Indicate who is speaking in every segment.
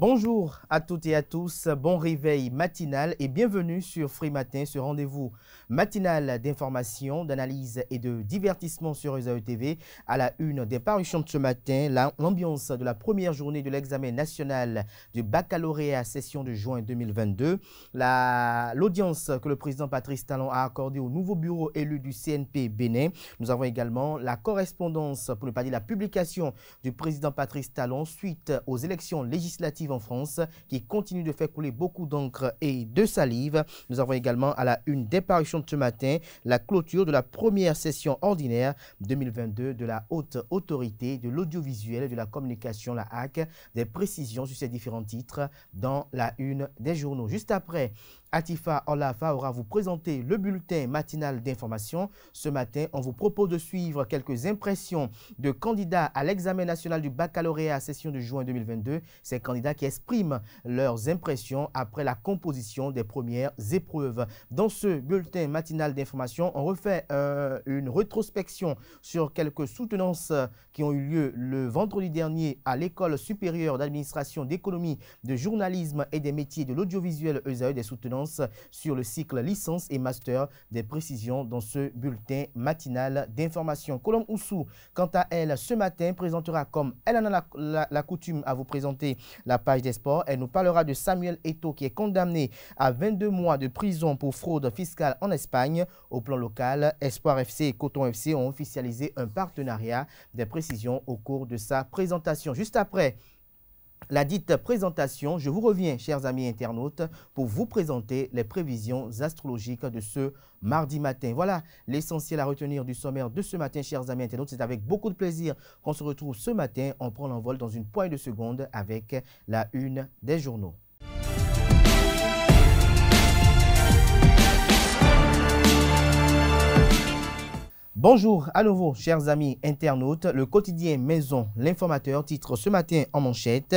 Speaker 1: Bonjour à toutes et à tous, bon réveil matinal et bienvenue sur Free Matin, ce rendez-vous matinal d'information, d'analyse et de divertissement sur ESAE TV. À la une des parutions de ce matin, l'ambiance de la première journée de l'examen national du baccalauréat session de juin 2022, l'audience que le président Patrice Talon a accordée au nouveau bureau élu du CNP Bénin. Nous avons également la correspondance, pour ne pas dire la publication du président Patrice Talon suite aux élections législatives en France qui continue de faire couler beaucoup d'encre et de salive. Nous avons également à la une des parutions de ce matin la clôture de la première session ordinaire 2022 de la haute autorité de l'audiovisuel et de la communication, la HAC, des précisions sur ces différents titres dans la une des journaux. Juste après, Atifa Olafa aura vous présenté le bulletin matinal d'information. Ce matin, on vous propose de suivre quelques impressions de candidats à l'examen national du baccalauréat à session de juin 2022. Ces candidats qui expriment leurs impressions après la composition des premières épreuves. Dans ce bulletin matinal d'information, on refait euh, une rétrospection sur quelques soutenances qui ont eu lieu le vendredi dernier à l'École supérieure d'administration d'économie, de journalisme et des métiers de l'audiovisuel ESAE, des soutenances sur le cycle licence et master des précisions dans ce bulletin matinal d'information. Colombe Oussou, quant à elle, ce matin, présentera comme elle en a la, coutume à vous présenter la page des sports. Elle nous parlera de Samuel Eto qui est condamné à 22 mois de prison pour fraude fiscale en Espagne. Au plan local, Espoir FC et Coton FC ont officialisé un partenariat des précisions au cours de sa présentation. Juste après, la dite présentation, je vous reviens, chers amis internautes, pour vous présenter les prévisions astrologiques de ce mardi matin. Voilà l'essentiel à retenir du sommaire de ce matin, chers amis internautes. C'est avec beaucoup de plaisir qu'on se retrouve ce matin. On prend l'envol dans une poignée de secondes avec la une des journaux. Bonjour à nouveau, chers amis internautes. Le quotidien Maison, l'informateur, titre ce matin en manchette.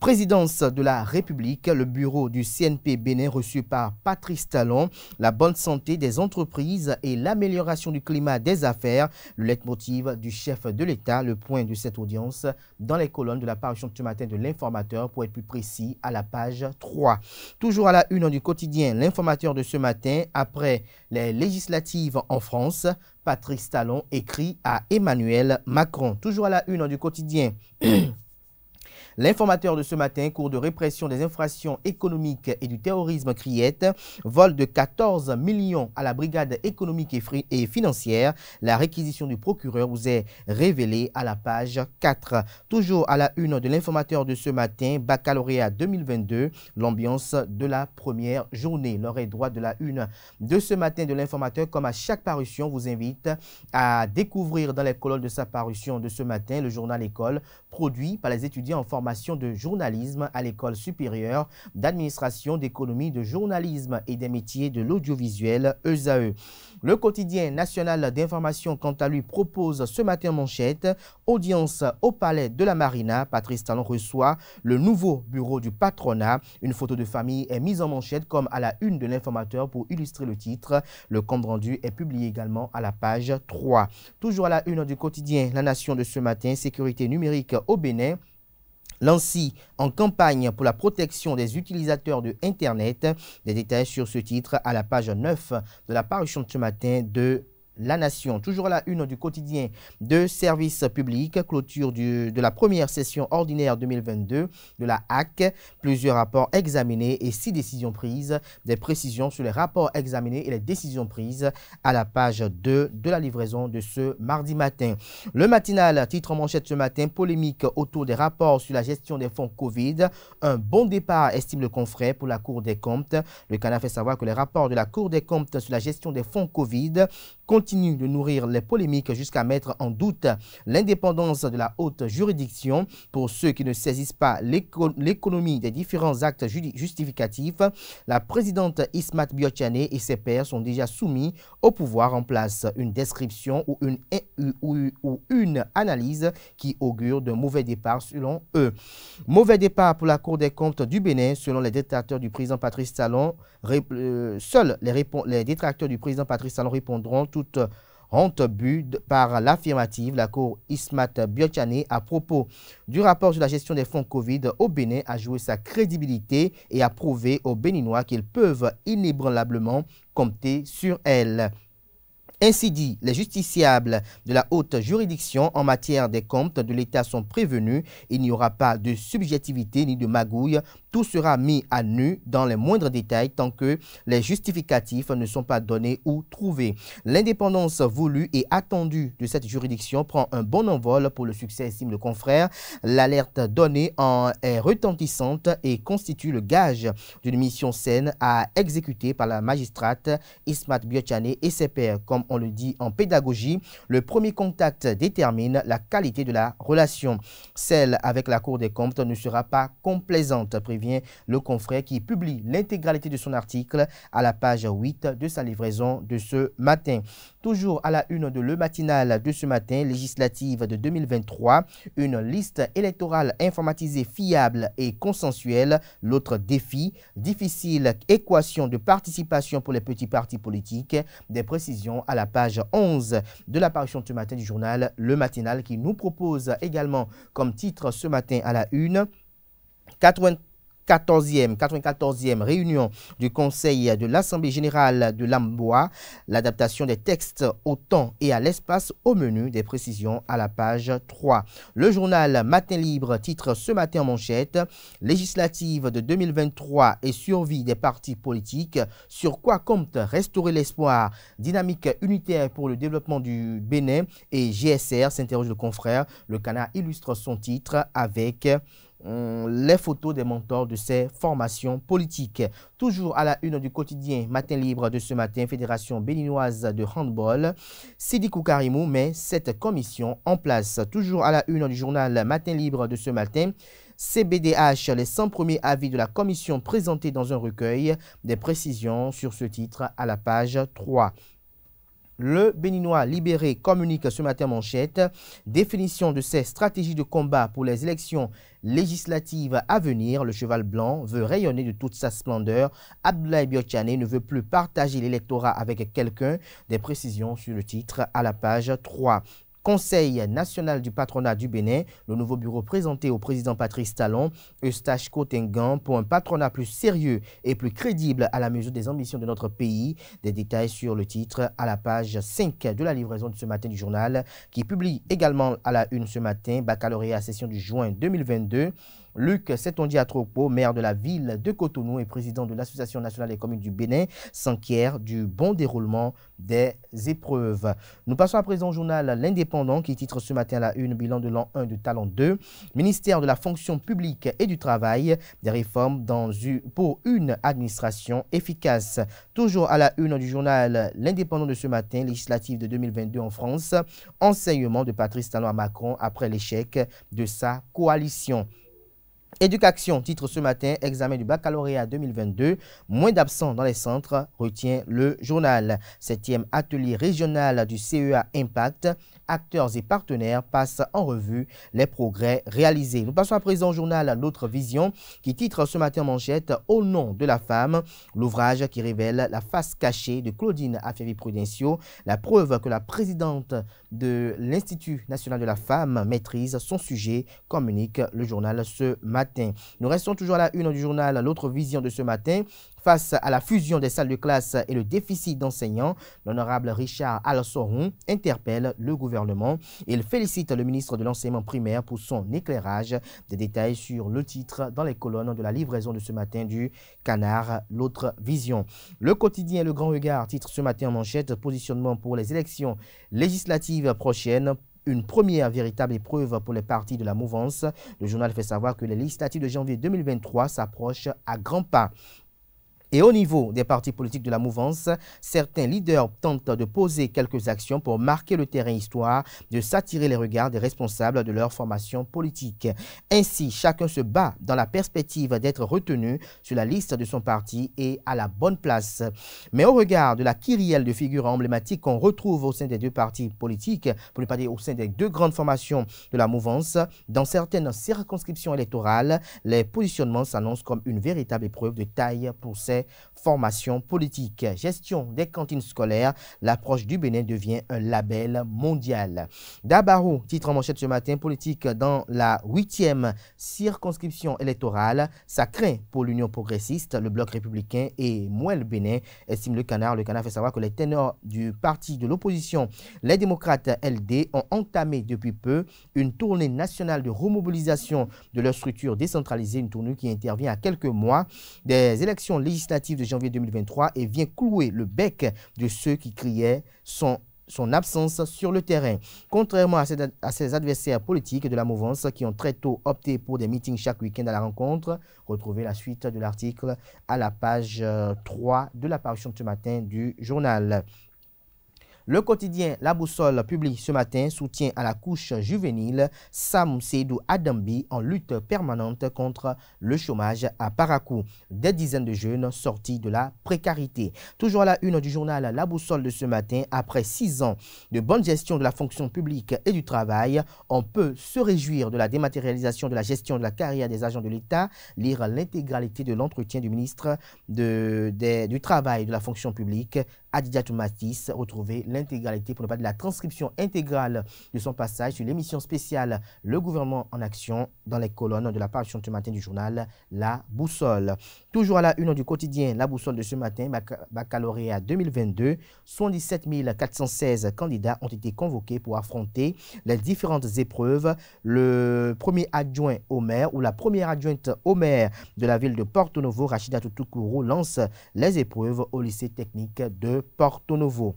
Speaker 1: Présidence de la République, le bureau du CNP Bénin reçu par Patrice Talon, la bonne santé des entreprises et l'amélioration du climat des affaires, le leitmotiv du chef de l'État, le point de cette audience dans les colonnes de la parution de ce matin de l'informateur pour être plus précis à la page 3. Toujours à la une du quotidien, l'informateur de ce matin, après les législatives en France, Patrice Talon écrit à Emmanuel Macron. Toujours à la une du quotidien. L'informateur de ce matin, cours de répression des infractions économiques et du terrorisme criette, vol de 14 millions à la brigade économique et, financière. La réquisition du procureur vous est révélée à la page 4. Toujours à la une de l'informateur de ce matin, baccalauréat 2022, l'ambiance de la première journée. L'oreille droite de la une de ce matin de l'informateur, comme à chaque parution, vous invite à découvrir dans les colonnes de sa parution de ce matin le journal École, produit par les étudiants en formation de journalisme à l'école supérieure d'administration, d'économie, de journalisme et des métiers de l'audiovisuel ESAE. Le quotidien national d'information, quant à lui, propose ce matin manchette audience au palais de la Marina. Patrice Talon reçoit le nouveau bureau du patronat. Une photo de famille est mise en manchette comme à la une de l'informateur pour illustrer le titre. Le compte rendu est publié également à la page 3. Toujours à la une du quotidien La Nation de ce matin, sécurité numérique au Bénin. Lancy en campagne pour la protection des utilisateurs de Internet. Des détails sur ce titre à la page 9 de la parution de ce matin de la Nation, toujours à la une du quotidien de service public, clôture de la première session ordinaire 2022 de la HAC, plusieurs rapports examinés et six décisions prises, des précisions sur les rapports examinés et les décisions prises à la page 2 de la livraison de ce mardi matin. Le matinal, titre en manchette ce matin, polémique autour des rapports sur la gestion des fonds Covid. Un bon départ, estime le confrère pour la Cour des comptes. Le Canada fait savoir que les rapports de la Cour des comptes sur la gestion des fonds Covid continue de nourrir les polémiques jusqu'à mettre en doute l'indépendance de la haute juridiction. Pour ceux qui ne saisissent pas l'économie des différents actes justificatifs, la présidente Ismat Biochane et ses pairs sont déjà soumis au pouvoir en place. Une description ou une, ou une analyse qui augure de mauvais départ selon eux. Mauvais départ pour la Cour des comptes du Bénin selon les détracteurs du président Patrice Talon. Euh, seuls les, les détracteurs du président Patrice Talon répondront toute honte but par l'affirmative. La Cour Ismat Biochane, à propos du rapport sur la gestion des fonds Covid au Bénin, a joué sa crédibilité et a prouvé aux Béninois qu'ils peuvent inébranlablement compter sur elle. Ainsi dit, les justiciables de la haute juridiction en matière des comptes de l'État sont prévenus. Il n'y aura pas de subjectivité ni de magouille. Tout sera mis à nu dans les moindres détails tant que les justificatifs ne sont pas donnés ou trouvés. L'indépendance voulue et attendue de cette juridiction prend un bon envol pour le succès, estime le confrère. L'alerte donnée en est retentissante et constitue le gage d'une mission saine à exécuter par la magistrate Ismat Biochane et ses pairs, comme on le dit en pédagogie, le premier contact détermine la qualité de la relation. Celle avec la Cour des comptes ne sera pas complaisante, le confrère qui publie l'intégralité de son article à la page 8 de sa livraison de ce matin. Toujours à la une de Le Matinal de ce matin, législative de 2023, une liste électorale informatisée fiable et consensuelle. L'autre défi, difficile équation de participation pour les petits partis politiques. Des précisions à la page 11 de l'apparition de ce matin du journal Le Matinal qui nous propose également comme titre ce matin à la une 80 14e, 94e réunion du Conseil de l'Assemblée générale de l'Ambois, l'adaptation des textes au temps et à l'espace au menu des précisions à la page 3. Le journal Matin Libre titre ce matin en manchette Législative de 2023 et survie des partis politiques, sur quoi compte restaurer l'espoir, dynamique unitaire pour le développement du Bénin et GSR, s'interroge le confrère. Le canard illustre son titre avec les photos des mentors de ces formations politiques. Toujours à la une du quotidien Matin Libre de ce matin, Fédération béninoise de handball, Sidi Koukarimou met cette commission en place. Toujours à la une du journal Matin Libre de ce matin, CBDH, les 100 premiers avis de la commission présentés dans un recueil, des précisions sur ce titre à la page 3. Le Béninois libéré communique ce matin manchette. Définition de ses stratégies de combat pour les élections législatives à venir. Le cheval blanc veut rayonner de toute sa splendeur. Abdoulaye Biochane ne veut plus partager l'électorat avec quelqu'un. Des précisions sur le titre à la page 3. Conseil national du patronat du Bénin, le nouveau bureau présenté au président Patrice Talon, Eustache Kotengan, pour un patronat plus sérieux et plus crédible à la mesure des ambitions de notre pays. Des détails sur le titre à la page 5 de la livraison de ce matin du journal, qui publie également à la une ce matin, baccalauréat session du juin 2022. Luc Setondia-Tropo, maire de la ville de Cotonou et président de l'Association nationale des communes du Bénin, s'enquiert du bon déroulement des épreuves. Nous passons à présent au journal L'Indépendant qui titre ce matin la une bilan de l'an 1 de Talent 2. Ministère de la fonction publique et du travail, des réformes pour une administration efficace. Toujours à la une du journal L'Indépendant de ce matin, législative de 2022 en France, enseignement de Patrice Talon à Macron après l'échec de sa coalition. Éducation, titre ce matin, examen du baccalauréat 2022, moins d'absents dans les centres, retient le journal. Septième atelier régional du CEA Impact, acteurs et partenaires passent en revue les progrès réalisés. Nous passons à présent au journal L'autre vision qui titre ce matin manchette Au nom de la femme, l'ouvrage qui révèle la face cachée de Claudine Affavi Prudencio, la preuve que la présidente de l'Institut national de la femme maîtrise son sujet, communique le journal ce matin. Nous restons toujours à la une du journal L'autre vision de ce matin. Face à la fusion des salles de classe et le déficit d'enseignants, l'honorable Richard Alsoron interpelle le gouvernement. Il félicite le ministre de l'Enseignement primaire pour son éclairage. Des détails sur le titre dans les colonnes de la livraison de ce matin du Canard, l'autre vision. Le quotidien Le Grand Regard titre ce matin en manchette positionnement pour les élections législatives prochaines une première véritable épreuve pour les partis de la mouvance. Le journal fait savoir que les législatives de janvier 2023 s'approchent à grands pas. Et au niveau des partis politiques de la mouvance, certains leaders tentent de poser quelques actions pour marquer le terrain histoire, de s'attirer les regards des responsables de leur formation politique. Ainsi, chacun se bat dans la perspective d'être retenu sur la liste de son parti et à la bonne place. Mais au regard de la kyrielle de figures emblématiques qu'on retrouve au sein des deux partis politiques, pour ne pas dire au sein des deux grandes formations de la mouvance, dans certaines circonscriptions électorales, les positionnements s'annoncent comme une véritable épreuve de taille pour ces des formations politiques. Gestion des cantines scolaires, l'approche du Bénin devient un label mondial. Dabarou, titre en manchette ce matin, politique dans la huitième circonscription électorale. Ça craint pour l'Union progressiste, le bloc républicain et Mouel Bénin, estime le canard. Le canard fait savoir que les ténors du parti de l'opposition, les démocrates LD, ont entamé depuis peu une tournée nationale de remobilisation de leur structure décentralisée, une tournée qui intervient à quelques mois des élections législatives de janvier 2023 et vient clouer le bec de ceux qui criaient son absence sur le terrain. Contrairement à ses, adversaires politiques de la mouvance qui ont très tôt opté pour des meetings chaque week-end à la rencontre, retrouvez la suite de l'article à la page 3 euh, de l'apparition de ce matin du journal. Le quotidien La Boussole publie ce matin soutien à la couche juvénile Sam Seydou Adambi en lutte permanente contre le chômage à Parakou. Des dizaines de jeunes sortis de la précarité. Toujours à la une du journal La Boussole de ce matin, après six ans de bonne gestion de la fonction publique et du travail, on peut se réjouir de la dématérialisation de la gestion de la carrière des agents de l'État, lire l'intégralité de l'entretien du ministre du Travail et de la fonction publique Adidjatou Matis retrouver l'intégralité, pour ne pas dire la transcription intégrale de son passage sur l'émission spéciale Le gouvernement en action dans les colonnes de la page ce matin du journal La Boussole. Toujours à la une du quotidien La Boussole de ce matin, baccalauréat 2022, 77 416 candidats ont été convoqués pour affronter les différentes épreuves. Le premier adjoint au maire ou la première adjointe au maire de la ville de Porto Novo, Rachida Toutoukuru, lance les épreuves au lycée technique de Porto Novo.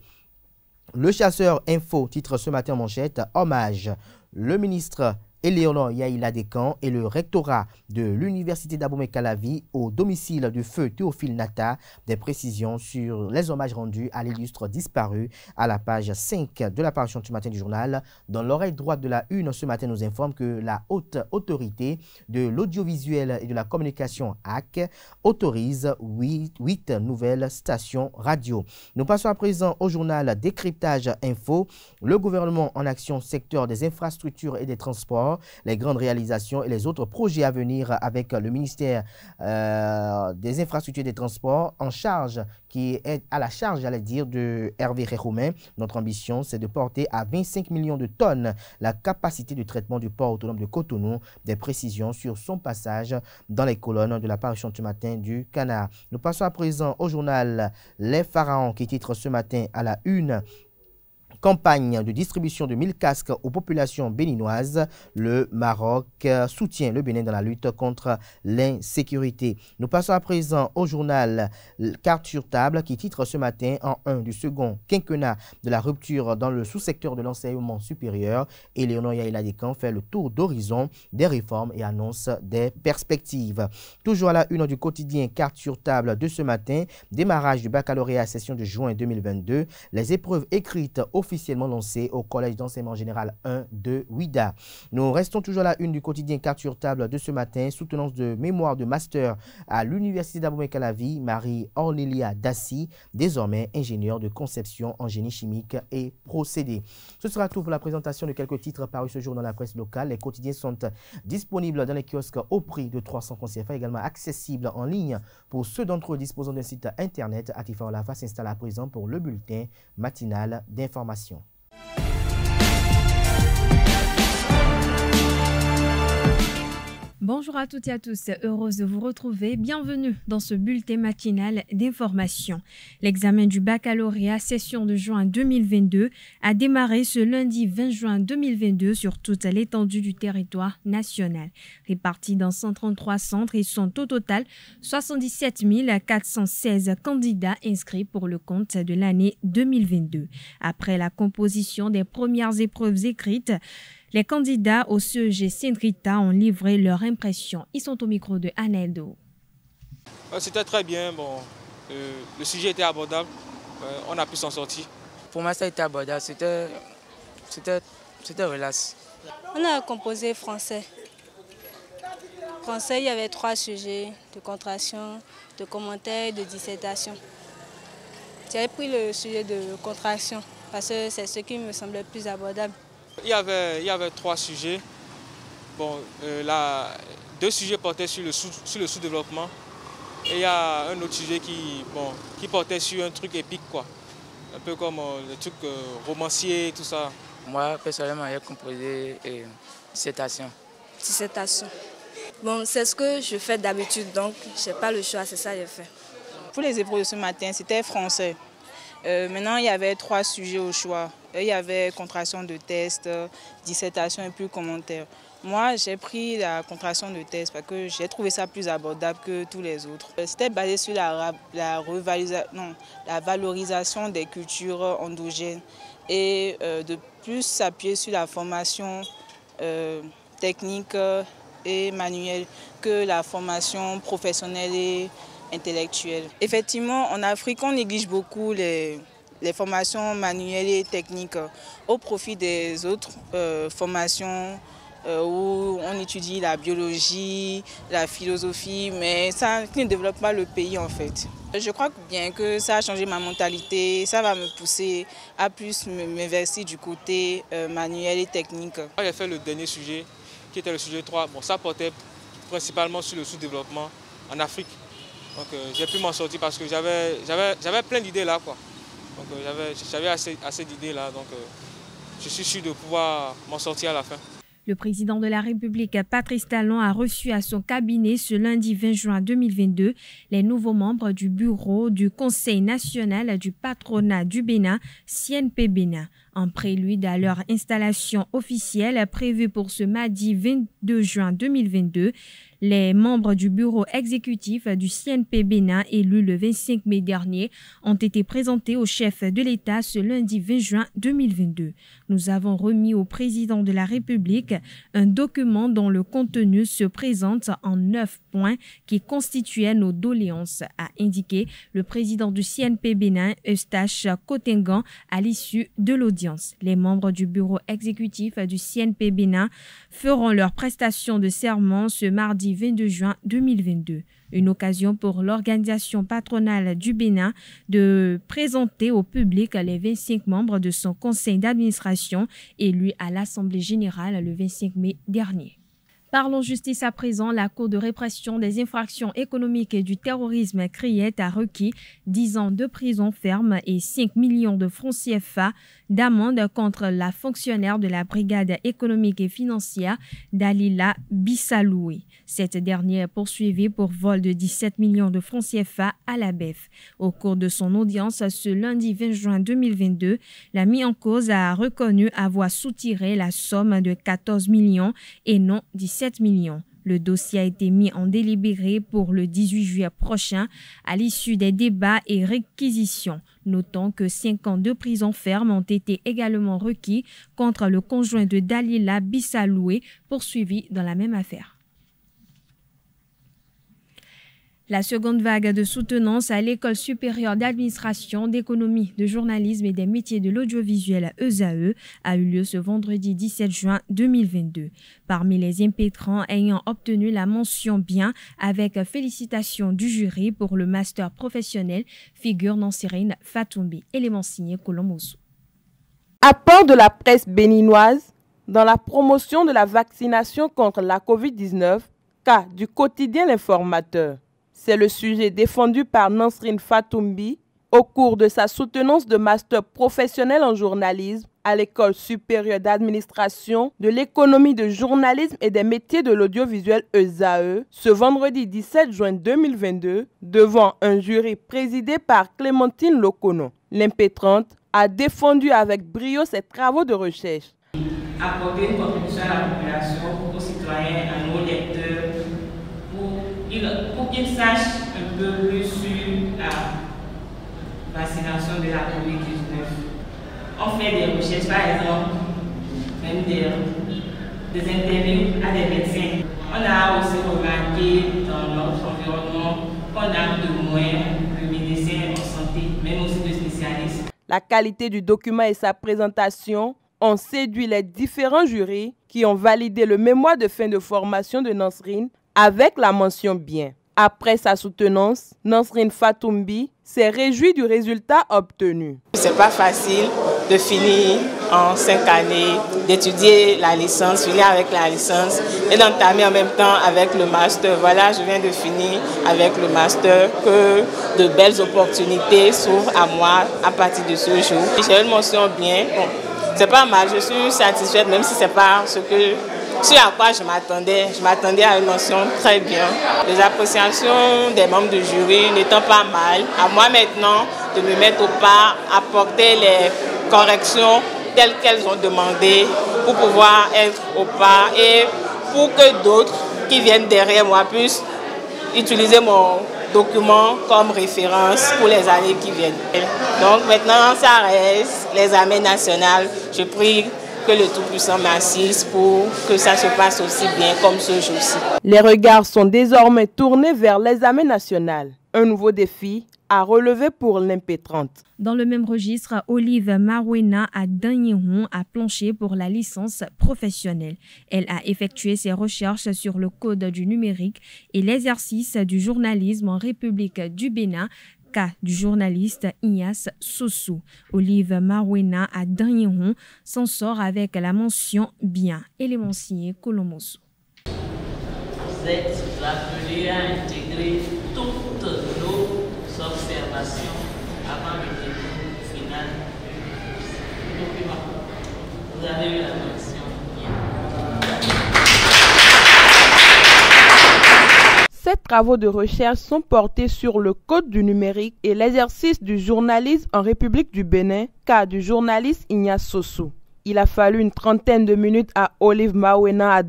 Speaker 1: Le chasseur info titre ce matin en manchette Hommage. Le ministre Éléonore Yaïla Descamps et le rectorat de l'Université d'Abomey-Calavi au domicile du feu Théophile Nata des précisions sur les hommages rendus à l'illustre disparu à la page 5 de l'apparition du matin du journal. Dans l'oreille droite de la une, ce matin nous informe que la haute autorité de l'audiovisuel et de la communication AC autorise 8, nouvelles stations radio. Nous passons à présent au journal Décryptage Info. Le gouvernement en action secteur des infrastructures et des transports les grandes réalisations et les autres projets à venir avec le ministère euh, des Infrastructures et des Transports en charge, qui est à la charge, j'allais dire, de Hervé Réroumain. Notre ambition, c'est de porter à 25 millions de tonnes la capacité de traitement du port autonome de Cotonou. Des précisions sur son passage dans les colonnes de la parution du matin du Canard. Nous passons à présent au journal Les Pharaons qui titre ce matin à la une campagne de distribution de 1000 casques aux populations béninoises. Le Maroc soutient le Bénin dans la lutte contre l'insécurité. Nous passons à présent au journal Carte sur table qui titre ce matin en 1 du second quinquennat de la rupture dans le sous-secteur de l'enseignement supérieur. Et Léonore Yaïla Descamps fait le tour d'horizon des réformes et annonce des perspectives. Toujours à la une du quotidien Carte sur table de ce matin, démarrage du baccalauréat session de juin 2022, les épreuves écrites au officiellement lancé au Collège d'enseignement général 1 de Ouida. Nous restons toujours à la une du quotidien carte sur table de ce matin, soutenance de mémoire de master à l'Université d'Abomey-Calavi, Marie-Ornelia Dassi, désormais ingénieure de conception en génie chimique et procédé. Ce sera tout pour la présentation de quelques titres parus ce jour dans la presse locale. Les quotidiens sont disponibles dans les kiosques au prix de 300 francs CFA, également accessibles en ligne pour ceux d'entre eux disposant d'un site internet. Atifa Olafa s'installe à présent pour le bulletin matinal d'information formation.
Speaker 2: Bonjour à toutes et à tous, heureuse de vous retrouver. Bienvenue dans ce bulletin matinal d'information. L'examen du baccalauréat session de juin 2022 a démarré ce lundi 20 juin 2022 sur toute l'étendue du territoire national. Répartis dans 133 centres, ils sont au total 77 416 candidats inscrits pour le compte de l'année 2022. Après la composition des premières épreuves écrites, les candidats au CEG Saint-Rita ont livré leur impression. Ils sont au micro de Aneldo.
Speaker 3: Euh, c'était très bien. Bon, euh, le sujet était abordable. Euh, on a pu s'en sortir.
Speaker 4: Pour moi, ça a été abordable. C'était, c'était, c'était relax.
Speaker 5: On a composé français. Français, il y avait trois sujets de contraction, de commentaires, de dissertation. J'avais pris le sujet de contraction parce que c'est ce qui me semblait le plus abordable.
Speaker 3: Il y avait, il y avait trois sujets. Bon, euh, deux sujets portaient sur le sous-développement Et il y a un autre sujet qui, bon, qui portait sur un truc épique, quoi. Un peu comme le truc romancier, tout ça.
Speaker 4: Moi, personnellement, j'ai composé euh, dissertation.
Speaker 5: Dissertation. Bon, c'est ce que je fais d'habitude, donc je n'ai pas le choix, c'est ça que j'ai fait.
Speaker 6: Pour les épreuves de ce matin, c'était français. Euh, maintenant, il y avait trois sujets au choix. Il y avait contraction de test, dissertation et puis commentaire. Moi, j'ai pris la contraction de test parce que j'ai trouvé ça plus abordable que tous les autres. C'était basé sur la, la valorisation des cultures endogènes et euh, de plus s'appuyer sur la formation euh, technique et manuelle que la formation professionnelle et intellectuelle. Effectivement, en Afrique, on néglige beaucoup les, les formations manuelles et techniques au profit des autres euh, formations euh, où on étudie la biologie, la philosophie, mais ça ne développe pas le pays en fait. Je crois bien que ça a changé ma mentalité, ça va me pousser à plus m'investir du côté euh, manuel et technique.
Speaker 3: J'ai fait le dernier sujet, qui était le sujet 3. Bon, ça portait principalement sur le sous-développement en Afrique. Donc j'ai pu m'en sortir parce que j'avais plein d'idées là. Quoi. Donc j'avais assez, assez d'idées là. Donc je suis sûr de pouvoir m'en sortir à la fin.
Speaker 2: Le président de la République, Patrice Talon, a reçu à son cabinet ce lundi 20 juin 2022 les nouveaux membres du bureau du Conseil national du patronat du Bénin, CNP Bénin. En prélude à leur installation officielle prévue pour ce mardi 22 juin 2022, les membres du bureau exécutif du CNP Bénin élus le 25 mai dernier ont été présentés au chef de l'État ce lundi 20 juin 2022. Nous avons remis au président de la République un document dont le contenu se présente en neuf points qui constituaient nos doléances, a indiqué le président du CNP Bénin, Eustache Kotengan, à l'issue de l'audience. Les membres du bureau exécutif du CNP Bénin feront leur prestation de serment ce mardi 22 juin 2022. Une occasion pour l'organisation patronale du Bénin de présenter au public les 25 membres de son conseil d'administration élu à l'Assemblée générale le 25 mai dernier. Parlons justice à présent. La Cour de répression des infractions économiques et du terrorisme Criette a requis 10 ans de prison ferme et 5 millions de francs CFA d'amende contre la fonctionnaire de la brigade économique et financière Dalila Bissaloui. Cette dernière poursuivie pour vol de 17 millions de francs CFA à la BEF. Au cours de son audience ce lundi 20 juin 2022, la mise en cause a reconnu avoir soutiré la somme de 14 millions et non 17 millions. Le dossier a été mis en délibéré pour le 18 juillet prochain à l'issue des débats et réquisitions. Notons que cinq ans de prison ferme ont été également requis contre le conjoint de Dalila Bissaloué, poursuivi dans la même affaire. La seconde vague de soutenance à l'École supérieure d'administration, d'économie, de journalisme et des métiers de l'audiovisuel ESAE a eu lieu ce vendredi 17 juin 2022. Parmi les impétrants ayant obtenu la mention bien avec félicitations du jury pour le master professionnel figure Nansirine Fatoumbi, élément signé Colomboso.
Speaker 7: Apport de la presse béninoise dans la promotion de la vaccination contre la COVID-19, cas du quotidien L'Informateur. C'est le sujet défendu par Nansrine Fatoumbi au cours de sa soutenance de master professionnel en journalisme à l'École supérieure d'administration de l'économie de journalisme et des métiers de l'audiovisuel ESAE ce vendredi 17 juin 2022 devant un jury présidé par Clémentine Locono. L'impétrante a défendu avec brio ses travaux de recherche.
Speaker 8: Apporter une contribution à la population, aux citoyens, à nos lecteurs pour qu'ils sachent un peu plus sur la vaccination de la COVID-19. On fait des recherches, par exemple, même des, des interviews à des médecins. On a aussi remarqué dans notre environnement qu'on a de moins de médecins en santé, même aussi de spécialistes.
Speaker 7: La qualité du document et sa présentation ont séduit les différents jurys qui ont validé le mémoire de fin de formation de Nansrine avec la mention bien. Après sa soutenance, Nansrine Fatoumbi s'est réjoui du résultat obtenu.
Speaker 9: C'est pas facile de finir en cinq années, d'étudier la licence, finir avec la licence et d'entamer en même temps avec le master. Voilà, je viens de finir avec le master, que de belles opportunités s'ouvrent à moi à partir de ce jour. J'ai une mention bien, bon, c'est pas mal, je suis satisfaite même si c'est pas ce que ce à quoi je m'attendais. Je m'attendais à une mention très bien. Les appréciations des membres du jury n'étant pas mal, à moi maintenant de me mettre au pas, apporter les corrections telles qu'elles ont demandé pour pouvoir être au pas et pour que d'autres qui viennent derrière moi puissent utiliser mon document comme référence pour les années qui viennent. Donc maintenant, ça reste les armées nationales. Je prie que le Tout-Puissant m'assiste pour que ça se passe aussi bien comme ce jour-ci.
Speaker 7: Les regards sont désormais tournés vers l'examen national. Un nouveau défi à relever pour l'impétrante.
Speaker 2: Dans le même registre, Olive Marouena à a planché pour la licence professionnelle. Elle a effectué ses recherches sur le code du numérique et l'exercice du journalisme en République du Bénin cas du journaliste Ignace Sossou. Olive Marouena à Danyehon s'en sort avec la mention bien et l'émancier Colomoso.
Speaker 10: Vous êtes appelés à intégrer toutes nos observations avant le début final du document. Vous avez eu la mention
Speaker 7: Ces travaux de recherche sont portés sur le code du numérique et l'exercice du journalisme en République du Bénin, cas du journaliste Ignace Sossou. Il a fallu une trentaine de minutes à Olive Mawena à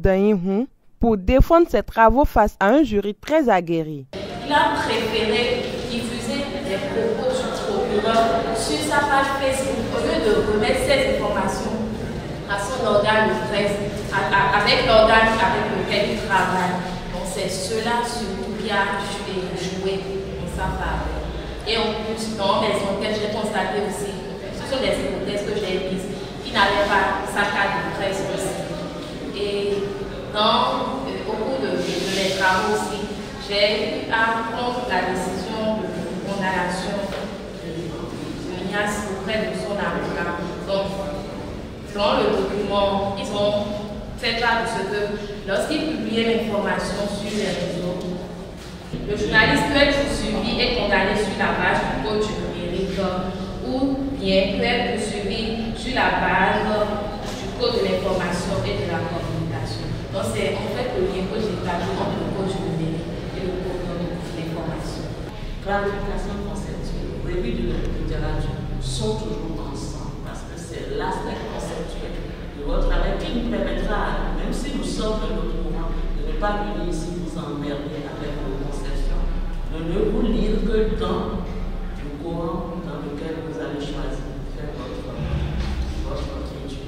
Speaker 7: pour défendre ses travaux face à un jury très aguerri.
Speaker 8: Il a préféré diffuser les propos du procureur sur sa page Facebook au lieu de remettre ces informations à son organe de presse, avec l'organe avec lequel il travaille. C'est cela surtout qui a joué en sa faveur. Et en plus, dans les enquêtes, j'ai constaté aussi, ce sont des hypothèses que j'ai mises, qu'il n'avait pas sa carte de presse aussi. Et dans, au cours de, de mes travaux aussi, j'ai eu à prendre la décision de condamnation de Ignace auprès de son avocat. Donc, dans le document, ils ont fait part de ce que lorsqu'ils publiaient l'information sur les réseaux, le journaliste peut être suivi et condamné sur la base du code numérique ou bien peut être poursuivi sur la base du code de l'information et de la communication. Donc c'est en fait le lien que j'ai établi entre le code numérique et le code de l'information.
Speaker 10: Clarification conceptuelle, revue de la sont toujours ensemble parce que c'est l'aspect conceptuel de votre travail qui nous permettra, sommes de notre courant, de ne pas venir ici vous emmerder avec vos conceptions, de ne vous lire que dans le courant dans lequel vous allez choisir de faire votre, votre étude.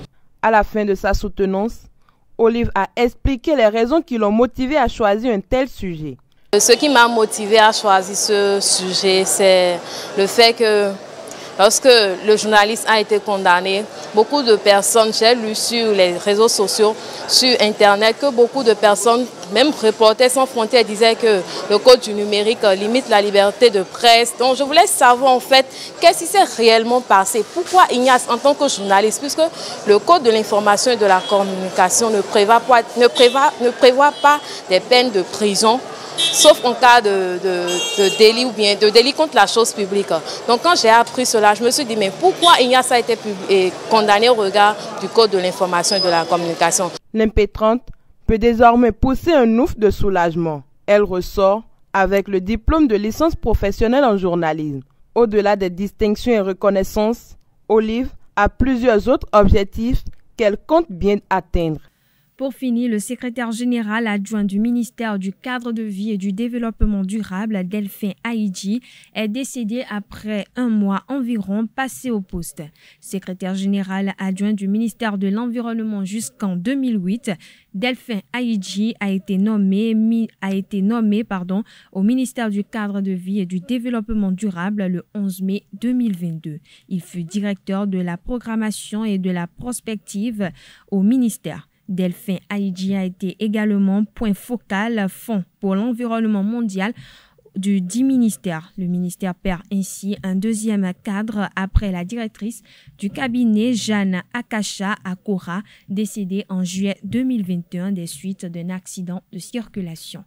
Speaker 7: À la fin de sa soutenance, Olive a expliqué les raisons qui l'ont motivé à choisir un tel sujet.
Speaker 5: Ce qui m'a motivé à choisir ce sujet, c'est le fait que lorsque le journaliste a été condamné, beaucoup de personnes, j'ai lu sur les réseaux sociaux, sur Internet, que beaucoup de personnes, même Reporters sans frontières, disaient que le code du numérique limite la liberté de presse. Donc je voulais savoir en fait qu'est-ce qui s'est réellement passé? Pourquoi Ignace, en tant que journaliste, puisque le code de l'information et de la communication ne prévoit pas, ne prévoit, ne prévoit pas des peines de prison sauf en cas de, délit ou bien de délit contre la chose publique. Donc quand j'ai appris cela, je me suis dit, mais pourquoi Ignace a été condamné au regard du Code de l'information et de la communication?
Speaker 7: L'impétrante peut désormais pousser un ouf de soulagement. Elle ressort avec le diplôme de licence professionnelle en journalisme. Au-delà des distinctions et reconnaissances, Olive a plusieurs autres objectifs qu'elle compte bien atteindre.
Speaker 2: Pour finir, le secrétaire général adjoint du ministère du cadre de vie et du développement durable, Delphin Haïdji, est décédé après un mois environ passé au poste. Secrétaire général adjoint du ministère de l'Environnement jusqu'en 2008, Delphin Haïdji a été nommé, au ministère du cadre de vie et du développement durable le 11 mai 2022. Il fut directeur de la programmation et de la prospective au ministère. Delphin Haïdji a été également point focal Fonds pour l'environnement mondial du 10 ministères. Le ministère perd ainsi un deuxième cadre après la directrice du cabinet Jeanne Akasha Akora, décédée en juillet 2021 des suites d'un accident de circulation.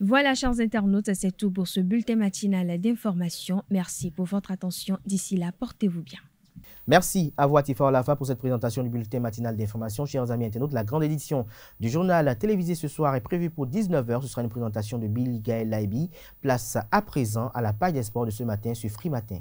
Speaker 2: Voilà, chers internautes, c'est tout pour ce bulletin matinal d'information. Merci pour votre attention. D'ici là, portez-vous bien.
Speaker 1: Merci à vous, Atifa Olafa, pour cette présentation du bulletin matinal d'information. Chers amis internautes, la grande édition du journal télévisé ce soir est prévue pour 19h. Ce sera une présentation de Billy Gaël Laibi. Place à présent à la page des sports de ce matin sur Free Matin.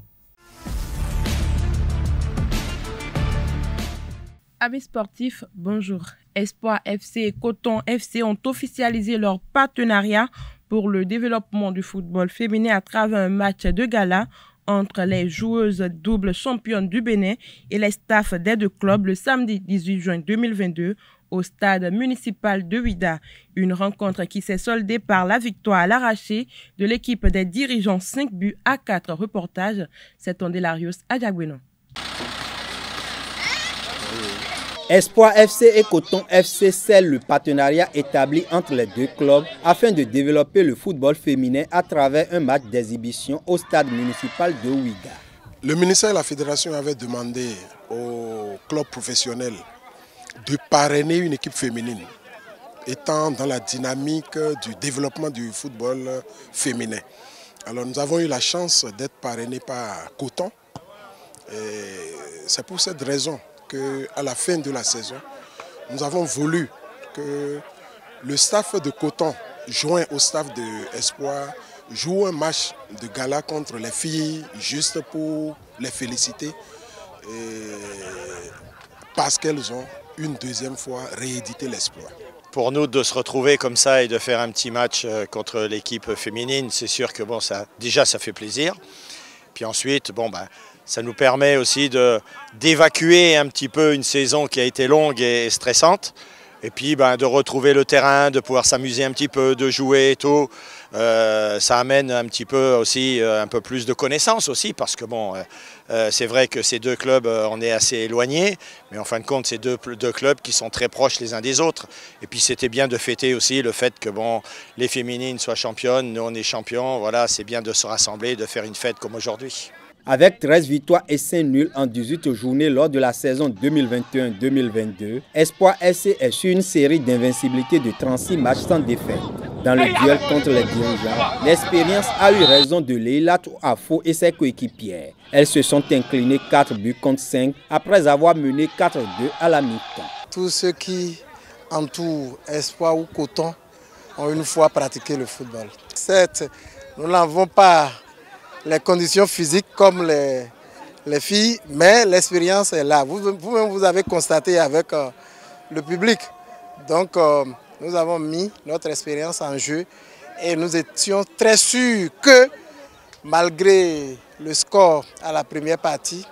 Speaker 7: Amis sportifs, bonjour. Espoir FC et Coton FC ont officialisé leur partenariat pour le développement du football féminin à travers un match de gala entre les joueuses doubles championnes du Bénin et les staffs des deux clubs le samedi 18 juin 2022 au stade municipal de Ouida. Une rencontre qui s'est soldée par la victoire à l'arraché de l'équipe des dirigeants 5 buts à 4 reportages. C'est Ondelarius Adjagüeno.
Speaker 11: Espoir FC et Coton FC scellent le partenariat établi entre les deux clubs afin de développer le football féminin à travers un match d'exhibition au stade municipal de Ouiga.
Speaker 12: Le ministère et la fédération avaient demandé aux clubs professionnels de parrainer une équipe féminine, étant dans la dynamique du développement du football féminin. Alors nous avons eu la chance d'être parrainés par Coton. C'est pour cette raison à la fin de la saison, nous avons voulu que le staff de Coton, joint au staff de Espoir, joue un match de gala contre les filles, juste pour les féliciter, parce qu'elles ont une deuxième fois réédité l'espoir.
Speaker 13: Pour nous de se retrouver comme ça et de faire un petit match euh, contre l'équipe féminine, c'est sûr que bon, ça, déjà ça fait plaisir. Puis ensuite, bon, ben, ça nous permet aussi d'évacuer un petit peu une saison qui a été longue et stressante. Et puis ben, de retrouver le terrain, de pouvoir s'amuser un petit peu, de jouer et tout. Euh, ça amène un petit peu aussi euh, un peu plus de connaissances aussi parce que bon, euh, c'est vrai que ces deux clubs, on est assez éloignés, mais en fin de compte, c'est deux, clubs qui sont très proches les uns des autres. Et puis c'était bien de fêter aussi le fait que les féminines soient championnes, nous on est champions. Voilà, c'est bien de se rassembler, de faire une fête comme aujourd'hui.
Speaker 11: Avec 13 victoires et 5 nuls en 18 journées lors de la saison 2021-2022, Espoir SC est sur une série d'invincibilité de 36 matchs sans défaite. Dans le duel contre les dirigeants, l'expérience a eu raison de Leila Afo et ses coéquipières. Elles se sont inclinées 4 buts contre 5 après avoir mené 4-2 à la mi-temps.
Speaker 14: Tous ceux qui entourent Espoir ou Coton ont une fois pratiqué le football. Certes, nous n'avons pas les conditions physiques comme les, les filles, mais l'expérience est là. Vous-même, vous, avez constaté avec euh, le public. Donc, euh, nous avons mis notre expérience en jeu et nous étions très sûrs que malgré le score à la première partie,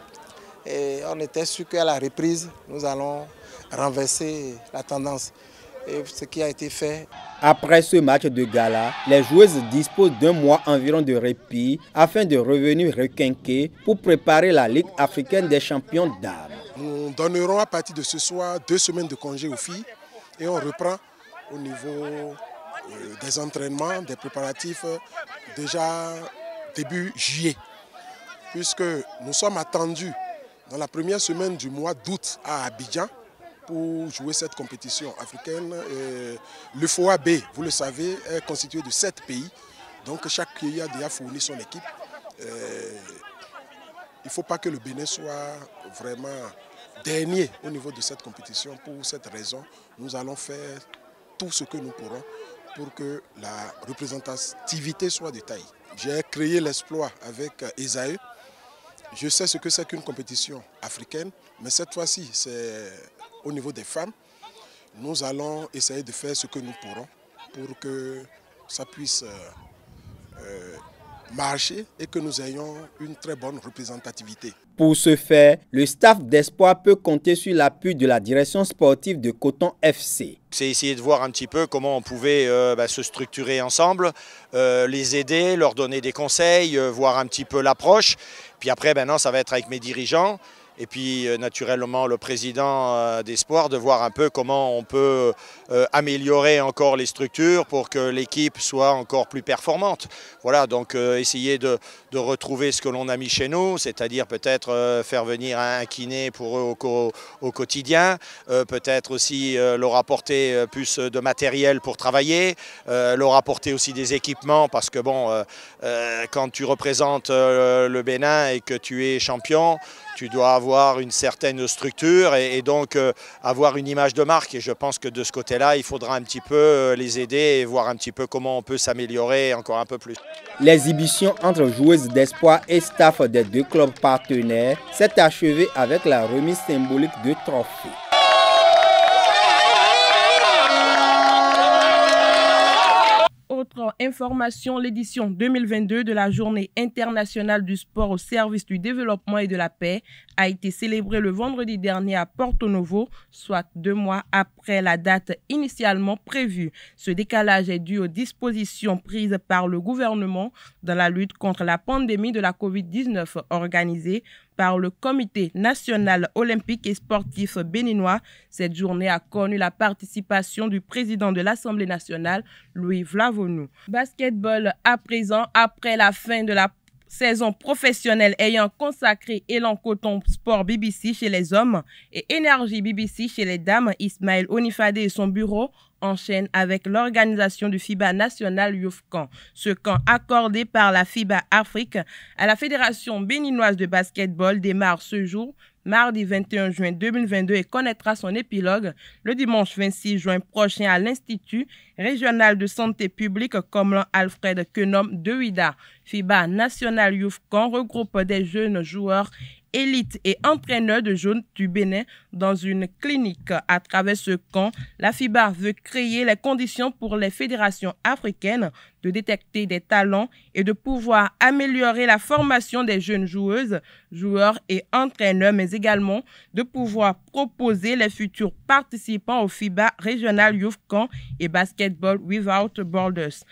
Speaker 14: on était sûr qu'à la reprise, nous allons renverser la tendance. Et ce qui a été fait
Speaker 11: après ce match de gala, les joueuses disposent d'un mois environ de répit afin de revenir requinquer pour préparer la Ligue africaine des champions d'âme.
Speaker 12: Nous donnerons à partir de ce soir deux semaines de congé aux filles et on reprend au niveau euh, des entraînements, des préparatifs déjà début juillet. Puisque nous sommes attendus dans la première semaine du mois d'août à Abidjan pour jouer cette compétition africaine. le FOA B, vous le savez, est constitué de sept pays. Donc chaque pays a déjà fourni son équipe. Il ne faut pas que le Bénin soit vraiment dernier au niveau de cette compétition. Pour cette raison, nous allons faire tout ce que nous pourrons pour que la représentativité soit de taille. J'ai créé l'exploit avec Esaü. Je sais ce que c'est qu'une compétition africaine, mais cette fois-ci, c'est au niveau des femmes, nous allons essayer de faire ce que nous pourrons pour que ça puisse euh, euh, marcher et que nous ayons une très bonne représentativité.
Speaker 11: Pour ce faire, le staff d'Espoir peut compter sur l'appui de la direction sportive de Coton FC.
Speaker 13: C'est essayer de voir un petit peu comment on pouvait euh, bah, se structurer ensemble, les aider, leur donner des conseils, voir un petit peu l'approche. Puis après, maintenant, ça va être avec mes dirigeants et puis euh, naturellement le président euh, d'Espoir de voir un peu comment on peut améliorer encore les structures pour que l'équipe soit encore plus performante. Voilà, donc essayer de, retrouver ce que l'on a mis chez nous, c'est-à-dire peut-être faire venir un kiné pour eux au, au quotidien, peut-être aussi leur apporter plus de matériel pour travailler, leur apporter aussi des équipements parce que bon, quand tu représentes le Bénin et que tu es champion, tu dois avoir une certaine structure et, donc euh, avoir une image de marque. Et je pense que de ce côté-là, il faudra un petit peu euh, les aider et voir un petit peu comment on peut s'améliorer encore un peu plus.
Speaker 11: L'exhibition entre joueuses d'espoir et staff des deux clubs partenaires s'est achevée avec la remise symbolique de trophées.
Speaker 7: Information, l'édition 2022 de la Journée internationale du sport au service du développement et de la paix a été célébrée le vendredi dernier à Porto Novo, soit deux mois après la date initialement prévue. Ce décalage est dû aux dispositions prises par le gouvernement dans la lutte contre la pandémie de la COVID-19 organisée par le Comité national olympique et sportif béninois. Cette journée a connu la participation du président de l'Assemblée nationale, Louis Vlavonou. Basketball à présent, après la fin de la saison professionnelle ayant consacré Elan Coton Sport BBC chez les hommes et Énergie BBC chez les dames, Ismaël Onifade et son bureau enchaînent avec l'organisation du FIBA National Youth Camp. Ce camp accordé par la FIBA Afrique à la Fédération béninoise de basketball démarre ce jour mardi 21 juin 2022 et connaîtra son épilogue le dimanche 26 juin prochain à l'Institut régional de santé publique comme Alfred Kenom de Huida. FIBA National Youth Camp regroupe des jeunes joueurs élite et entraîneur de jeunes du Bénin dans une clinique. À travers ce camp, la FIBA veut créer les conditions pour les fédérations africaines de détecter des talents et de pouvoir améliorer la formation des jeunes joueuses, joueurs et entraîneurs, mais également de pouvoir proposer les futurs participants au FIBA Regional Youth Camp et Basketball Without Borders.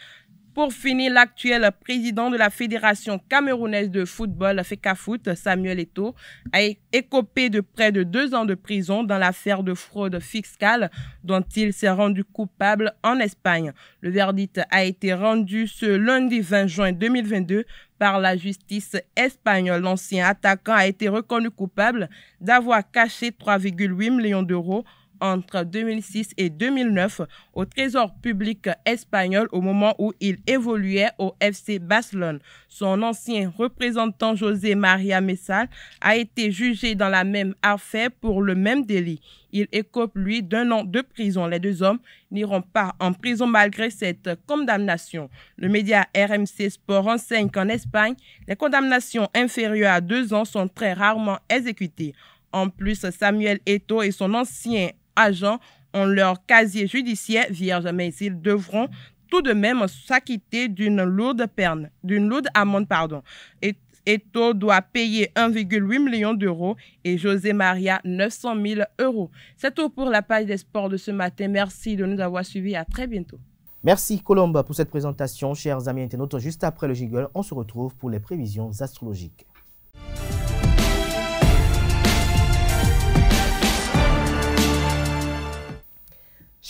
Speaker 7: Pour finir, l'actuel président de la Fédération camerounaise de football, FECAFOOT, Samuel Eto'o, a écopé de près de deux ans de prison dans l'affaire de fraude fiscale dont il s'est rendu coupable en Espagne. Le verdict a été rendu ce lundi 20 juin 2022 par la justice espagnole. L'ancien attaquant a été reconnu coupable d'avoir caché 3,8 millions d'euros entre 2006 et 2009 au Trésor public espagnol au moment où il évoluait au FC Barcelone. Son ancien représentant José Maria Messal a été jugé dans la même affaire pour le même délit. Il écope, lui, d'un an de prison. Les deux hommes n'iront pas en prison malgré cette condamnation. Le média RMC Sport enseigne qu'en Espagne, les condamnations inférieures à deux ans sont très rarement exécutées. En plus, Samuel Eto et son ancien agents ont leur casier judiciaire vierge, mais ils devront tout de même s'acquitter d'une lourde perne, d'une lourde amende, pardon. Et Eto doit payer 1,8 million d'euros et José Maria 900 000 euros. C'est tout pour la page des sports de ce matin. Merci de nous avoir suivis. À très bientôt.
Speaker 1: Merci Colombe pour cette présentation. Chers amis internautes, juste après le jiggle, on se retrouve pour les prévisions astrologiques.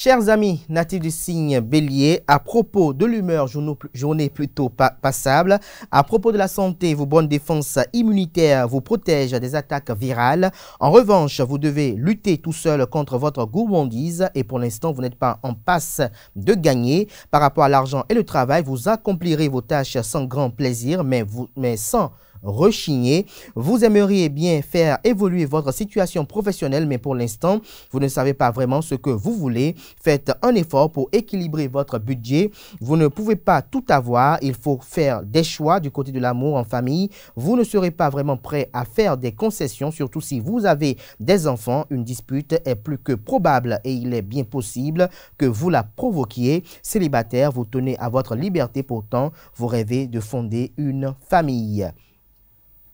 Speaker 1: Chers amis natifs du signe bélier, à propos de l'humeur, journée plutôt passable, à propos de la santé, vos bonnes défenses immunitaires vous protègent des attaques virales. En revanche, vous devez lutter tout seul contre votre gourmandise et pour l'instant, vous n'êtes pas en passe de gagner. Par rapport à l'argent et le travail, vous accomplirez vos tâches sans grand plaisir, mais, sans rechigner. Vous aimeriez bien faire évoluer votre situation professionnelle, mais pour l'instant, vous ne savez pas vraiment ce que vous voulez. Faites un effort pour équilibrer votre budget. Vous ne pouvez pas tout avoir. Il faut faire des choix du côté de l'amour en famille. Vous ne serez pas vraiment prêt à faire des concessions, surtout si vous avez des enfants. Une dispute est plus que probable et il est bien possible que vous la provoquiez. Célibataire, vous tenez à votre liberté, pourtant vous rêvez de fonder une famille.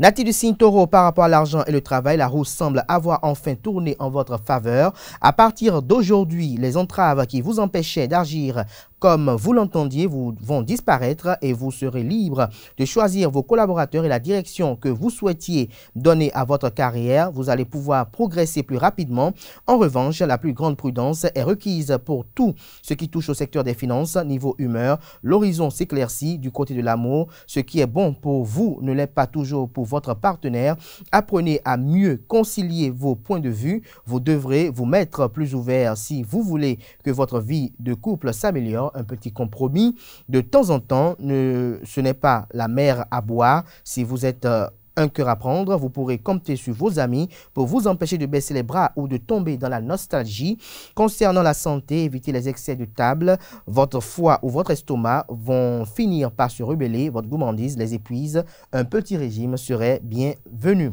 Speaker 1: Natif du signe taureau par rapport à l'argent et le travail, la roue semble avoir enfin tourné en votre faveur. À partir d'aujourd'hui, les entraves qui vous empêchaient d'agir comme vous l'entendiez, vous vont disparaître et vous serez libre de choisir vos collaborateurs et la direction que vous souhaitiez donner à votre carrière. Vous allez pouvoir progresser plus rapidement. En revanche, la plus grande prudence est requise pour tout ce qui touche au secteur des finances, niveau humeur. L'horizon s'éclaircit du côté de l'amour. Ce qui est bon pour vous ne l'est pas toujours pour votre partenaire. Apprenez à mieux concilier vos points de vue. Vous devrez vous mettre plus ouvert si vous voulez que votre vie de couple s'améliore un petit compromis. De temps en temps, ce n'est pas la mer à boire. Si vous êtes euh, un cœur à prendre, vous pourrez compter sur vos amis pour vous empêcher de baisser les bras ou de tomber dans la nostalgie. Concernant la santé, évitez les excès de table. Votre foie ou votre estomac vont finir par se rebeller. Votre gourmandise les épuise. Un petit régime serait bienvenu.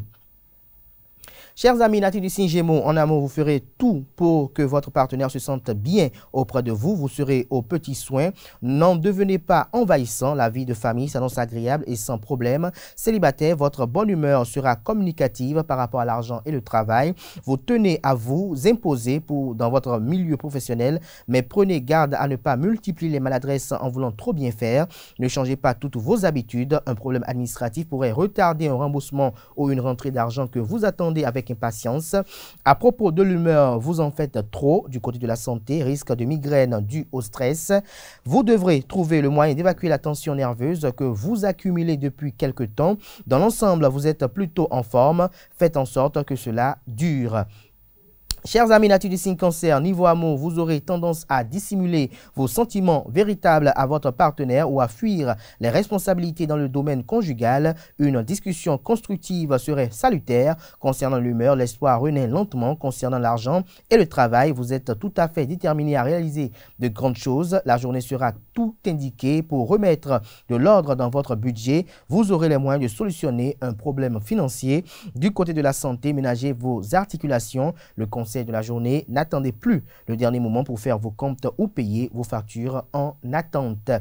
Speaker 1: Chers amis natifs du Gémeaux, en amour, vous ferez tout pour que votre partenaire se sente bien auprès de vous. Vous serez aux petits soins. N'en devenez pas envahissant. La vie de famille s'annonce agréable et sans problème. Célibataire, votre bonne humeur sera communicative par rapport à l'argent et le travail. Vous tenez à vous imposer dans votre milieu professionnel, mais prenez garde à ne pas multiplier les maladresses en voulant trop bien faire. Ne changez pas toutes vos habitudes. Un problème administratif pourrait retarder un remboursement ou une rentrée d'argent que vous attendez avec impatience. À propos de l'humeur, vous en faites trop du côté de la santé, risque de migraine dû au stress. Vous devrez trouver le moyen d'évacuer la tension nerveuse que vous accumulez depuis quelque temps. Dans l'ensemble, vous êtes plutôt en forme. Faites en sorte que cela dure. Chers amis natifs du signe cancer, niveau amour, vous aurez tendance à dissimuler vos sentiments véritables à votre partenaire ou à fuir les responsabilités dans le domaine conjugal. Une discussion constructive serait salutaire. Concernant l'humeur, l'espoir renaît lentement. Concernant l'argent et le travail, vous êtes tout à fait déterminé à réaliser de grandes choses. La journée sera tout indiquée pour remettre de l'ordre dans votre budget. Vous aurez les moyens de solutionner un problème financier. Du côté de la santé, ménagez vos articulations. Le conseil de la journée. N'attendez plus le dernier moment pour faire vos comptes ou payer vos factures en attente.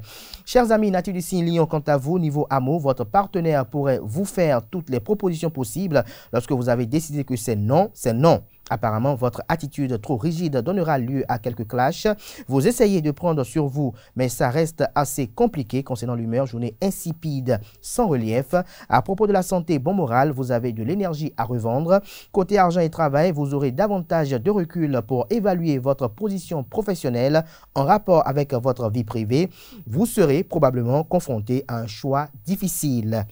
Speaker 1: Chers amis natifs du Lion, quant à vous, niveau amour, votre partenaire pourrait vous faire toutes les propositions possibles lorsque vous avez décidé que c'est non, c'est non. Apparemment, votre attitude trop rigide donnera lieu à quelques clashs. Vous essayez de prendre sur vous, mais ça reste assez compliqué concernant l'humeur. Journée insipide, sans relief. À propos de la santé, bon moral, vous avez de l'énergie à revendre. Côté argent et travail, vous aurez davantage de recul pour évaluer votre position professionnelle en rapport avec votre vie privée. Vous serez probablement confronté à un choix difficile.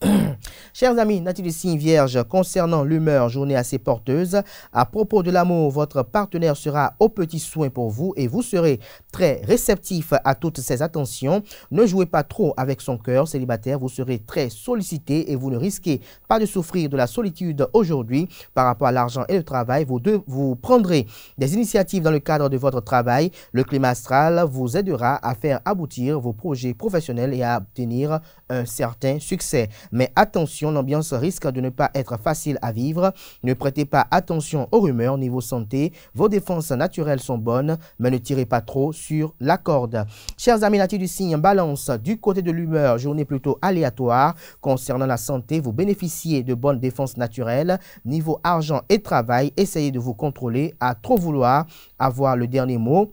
Speaker 1: Chers amis, natifs du signe vierge, concernant l'humeur, journée assez porteuse. À propos de l'amour, votre partenaire sera au petit soin pour vous et vous serez très réceptif à toutes ses attentions. Ne jouez pas trop avec son cœur célibataire, vous serez très sollicité et vous ne risquez pas de souffrir de la solitude aujourd'hui par rapport à l'argent et le travail. Vous, deux, vous prendrez des initiatives dans le cadre de votre travail. Le climat astral vous aidera à faire aboutir vos projets professionnels et à obtenir un certain succès. Mais attention, l'ambiance risque de ne pas être facile à vivre. Ne prêtez pas attention aux rumeurs niveau santé. Vos défenses naturelles sont bonnes, mais ne tirez pas trop sur la corde. Chers amis natifs du signe balance, du côté de l'humeur, journée plutôt aléatoire. Concernant la santé, vous bénéficiez de bonnes défenses naturelles. Niveau argent et travail, essayez de vous contrôler à trop vouloir avoir le dernier mot.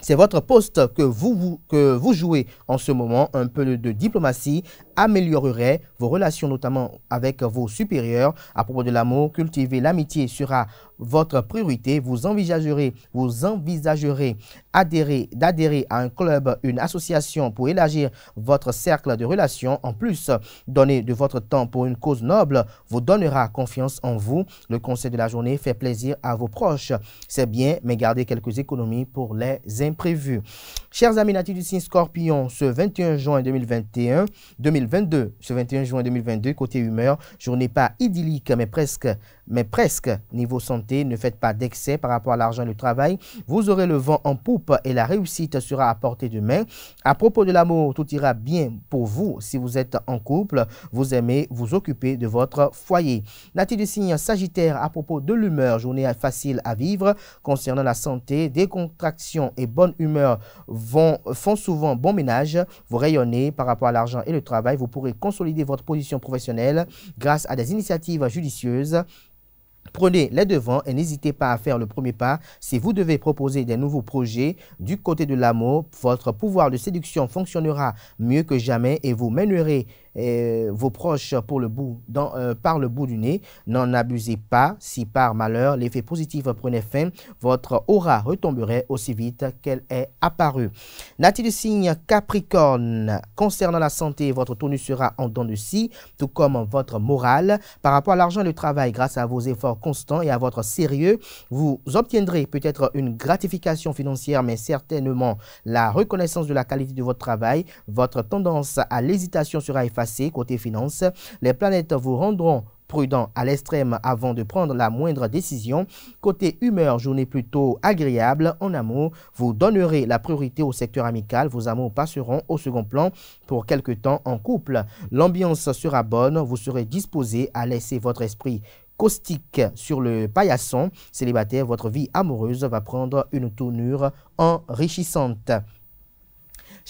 Speaker 1: C'est votre poste que vous, jouez en ce moment. Un peu de diplomatie améliorerait vos relations, notamment avec vos supérieurs. À propos de l'amour, cultiver l'amitié sera votre priorité. Vous envisagerez, vous envisagerez adhérer, d'adhérer à un club, une association pour élargir votre cercle de relations. En plus, donner de votre temps pour une cause noble vous donnera confiance en vous. Le conseil de la journée fait plaisir à vos proches. C'est bien, mais gardez quelques économies pour les imprévus. Chers amis natifs du signe Scorpion, ce 21 juin 2021, 2022, ce 21 juin 2022, côté humeur, journée pas idyllique, mais presque mais presque. Niveau santé, ne faites pas d'excès par rapport à l'argent et le travail. Vous aurez le vent en poupe et la réussite sera à portée de main. À propos de l'amour, tout ira bien pour vous si vous êtes en couple. Vous aimez vous occuper de votre foyer. Natif du signe Sagittaire, à propos de l'humeur, journée facile à vivre. Concernant la santé, décontraction et bonne humeur vont, font souvent bon ménage. Vous rayonnez par rapport à l'argent et le travail. Vous pourrez consolider votre position professionnelle grâce à des initiatives judicieuses. Prenez les devants et n'hésitez pas à faire le premier pas. Si vous devez proposer des nouveaux projets du côté de l'amour, votre pouvoir de séduction fonctionnera mieux que jamais et vous mènerez vos proches pour le bout, dans, euh, par le bout du nez. N'en abusez pas. Si par malheur l'effet positif prenait fin, votre aura retomberait aussi vite qu'elle est apparue. Natif du signe Capricorne, concernant la santé, votre tonus sera en dents de scie, tout comme votre morale. Par rapport à l'argent et le travail, grâce à vos efforts constants et à votre sérieux, vous obtiendrez peut-être une gratification financière, mais certainement la reconnaissance de la qualité de votre travail. Votre tendance à l'hésitation sera effacée côté finance. Les planètes vous rendront prudent à l'extrême avant de prendre la moindre décision. Côté humeur, journée plutôt agréable. En amour, vous donnerez la priorité au secteur amical. Vos amours passeront au second plan pour quelque temps en couple. L'ambiance sera bonne. Vous serez disposé à laisser votre esprit caustique sur le paillasson. Célibataire, votre vie amoureuse va prendre une tournure enrichissante.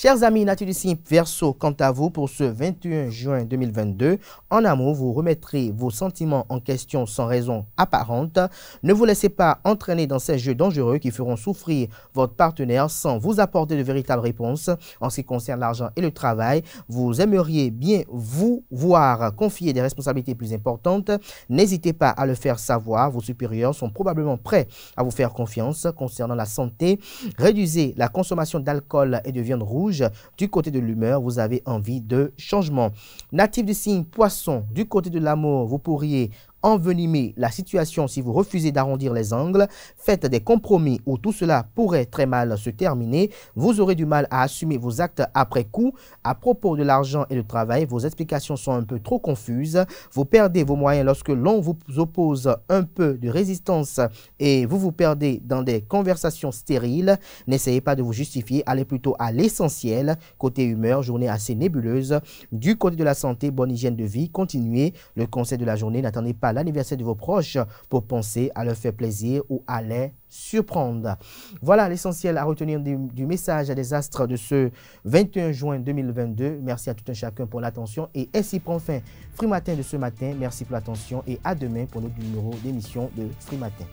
Speaker 1: Chers amis nature signe Verseau, quant à vous, pour ce 21 juin 2022, en amour, vous remettrez vos sentiments en question sans raison apparente. Ne vous laissez pas entraîner dans ces jeux dangereux qui feront souffrir votre partenaire sans vous apporter de véritables réponses. En ce qui concerne l'argent et le travail, vous aimeriez bien vous voir confier des responsabilités plus importantes. N'hésitez pas à le faire savoir. Vos supérieurs sont probablement prêts à vous faire confiance. Concernant la santé, réduisez la consommation d'alcool et de viande rouge du côté de l'humeur, vous avez envie de changement. Natif du signe poisson, du côté de l'amour, vous pourriez envenimer la situation si vous refusez d'arrondir les angles, faites des compromis où tout cela pourrait très mal se terminer, vous aurez du mal à assumer vos actes après coup. À propos de l'argent et du travail, vos explications sont un peu trop confuses, vous perdez vos moyens lorsque l'on vous oppose un peu de résistance et vous vous perdez dans des conversations stériles. N'essayez pas de vous justifier, allez plutôt à l'essentiel. Côté humeur, journée assez nébuleuse. Du côté de la santé, bonne hygiène de vie, continuez. Le conseil de la journée, n'attendez pas l'anniversaire de vos proches pour penser à leur faire plaisir ou à les surprendre. Voilà l'essentiel à retenir du, message des astres de ce 21 juin 2022. Merci à tout un chacun pour l'attention et ainsi prend fin Free Matin de ce matin. Merci pour l'attention et à demain pour notre numéro d'émission de Free Matin.